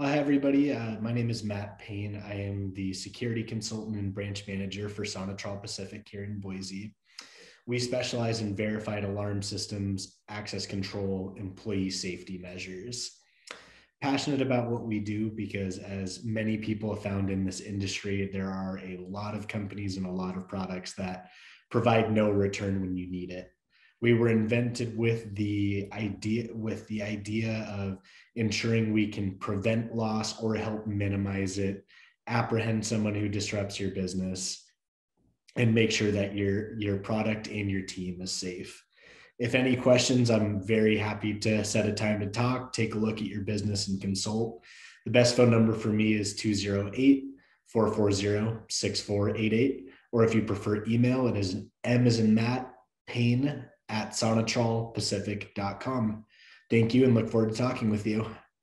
Hi, everybody. Uh, my name is Matt Payne. I am the security consultant and branch manager for Sonitrol Pacific here in Boise. We specialize in verified alarm systems, access control, employee safety measures. Passionate about what we do because, as many people have found in this industry, there are a lot of companies and a lot of products that provide no return when you need it we were invented with the idea with the idea of ensuring we can prevent loss or help minimize it apprehend someone who disrupts your business and make sure that your your product and your team is safe. If any questions i'm very happy to set a time to talk take a look at your business and consult. The best phone number for me is 208 440 6488 or if you prefer email it is m as in matt payne at sonitrolpacific.com. Thank you and look forward to talking with you.